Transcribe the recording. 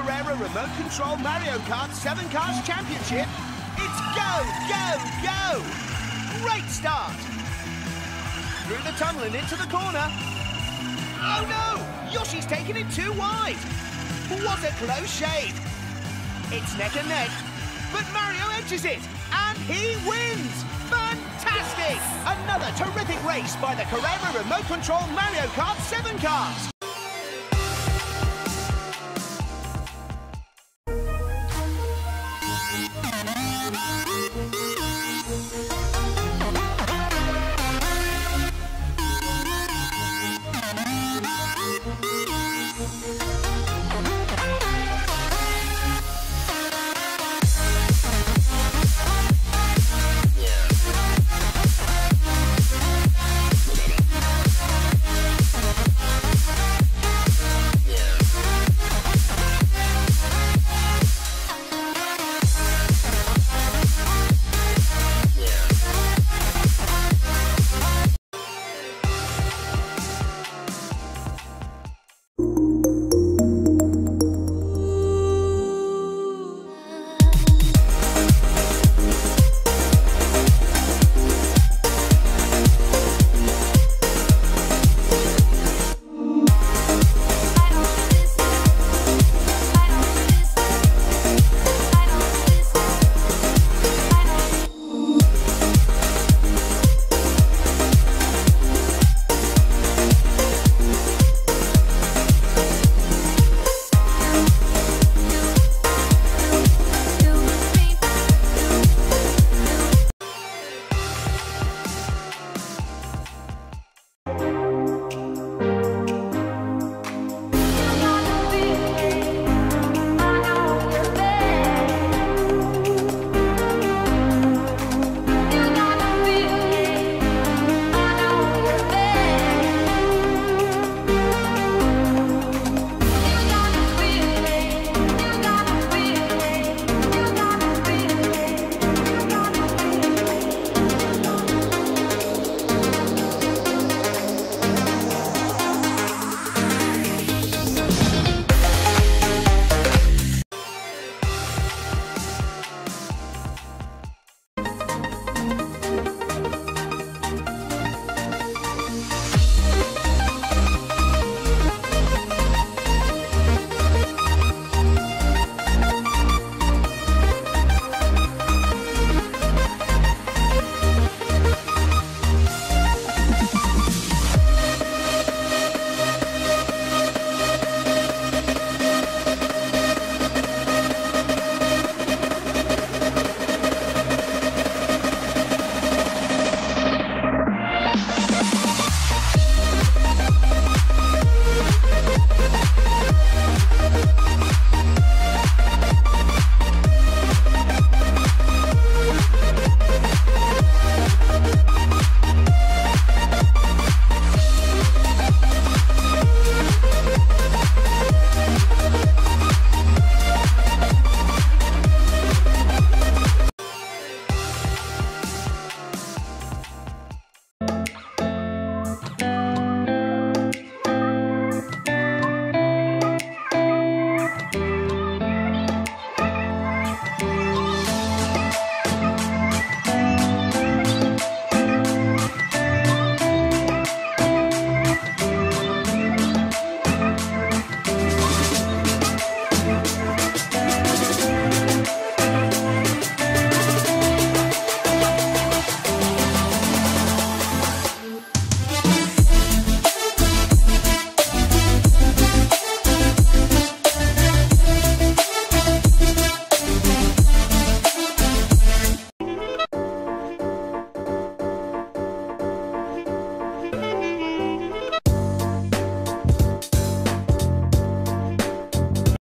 Remote Control Mario Kart 7 Cars Championship. It's go, go, go! Great start! Through the tunnel and into the corner. Oh no! Yoshi's taking it too wide! What a close shave! It's neck and neck, but Mario edges it, and he wins! Fantastic! Another terrific race by the Carrera Remote Control Mario Kart 7 cars!